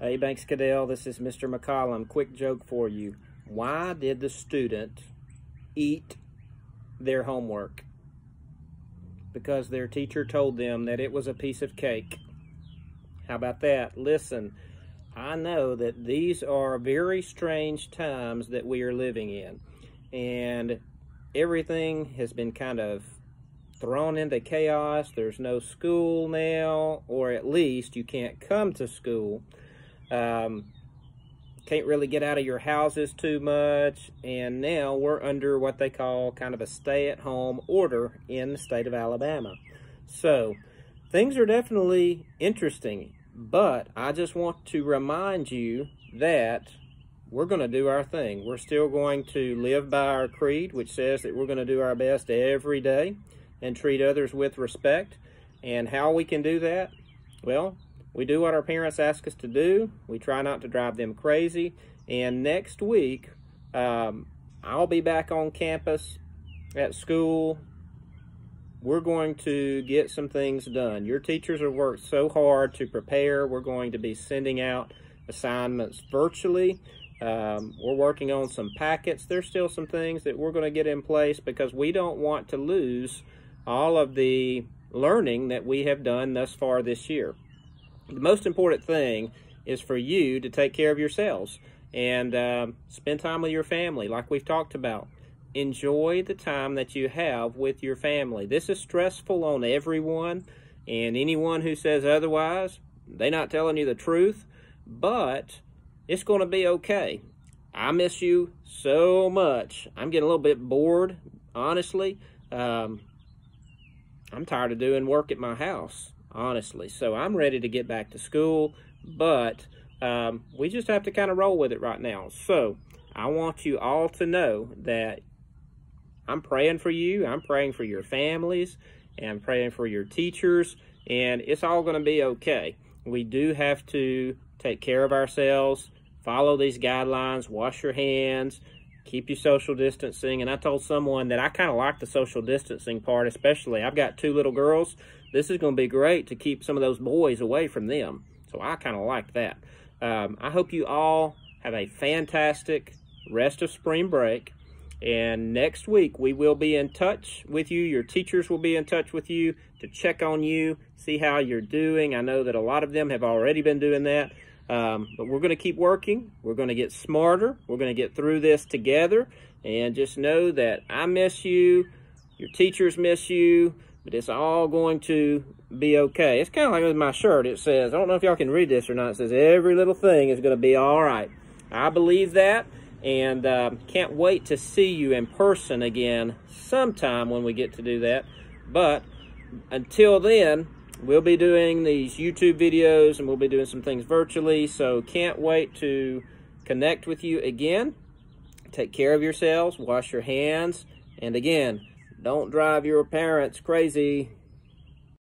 Hey, Banks Caddell, this is Mr. McCollum. Quick joke for you. Why did the student eat their homework? Because their teacher told them that it was a piece of cake. How about that? Listen, I know that these are very strange times that we are living in. And everything has been kind of thrown into chaos. There's no school now, or at least you can't come to school. Um, can't really get out of your houses too much. And now we're under what they call kind of a stay at home order in the state of Alabama. So things are definitely interesting. But I just want to remind you that we're going to do our thing. We're still going to live by our creed, which says that we're going to do our best every day and treat others with respect. And how we can do that? Well, we do what our parents ask us to do. We try not to drive them crazy. And next week, um, I'll be back on campus at school we're going to get some things done. Your teachers have worked so hard to prepare. We're going to be sending out assignments virtually. Um, we're working on some packets. There's still some things that we're going to get in place because we don't want to lose all of the learning that we have done thus far this year. The most important thing is for you to take care of yourselves and uh, spend time with your family like we've talked about enjoy the time that you have with your family. This is stressful on everyone, and anyone who says otherwise, they're not telling you the truth, but it's going to be okay. I miss you so much. I'm getting a little bit bored, honestly. Um, I'm tired of doing work at my house, honestly. So I'm ready to get back to school, but um, we just have to kind of roll with it right now. So I want you all to know that I'm praying for you. I'm praying for your families and praying for your teachers and it's all going to be okay. We do have to take care of ourselves, follow these guidelines, wash your hands, keep your social distancing. And I told someone that I kind of like the social distancing part, especially. I've got two little girls. This is going to be great to keep some of those boys away from them. So I kind of like that. Um, I hope you all have a fantastic rest of spring break. And next week, we will be in touch with you. Your teachers will be in touch with you to check on you, see how you're doing. I know that a lot of them have already been doing that. Um, but we're going to keep working. We're going to get smarter. We're going to get through this together. And just know that I miss you. Your teachers miss you. But it's all going to be okay. It's kind of like with my shirt. It says, I don't know if y'all can read this or not. It says, every little thing is going to be all right. I believe that and uh, can't wait to see you in person again sometime when we get to do that. But until then, we'll be doing these YouTube videos and we'll be doing some things virtually. So can't wait to connect with you again. Take care of yourselves, wash your hands, and again, don't drive your parents crazy.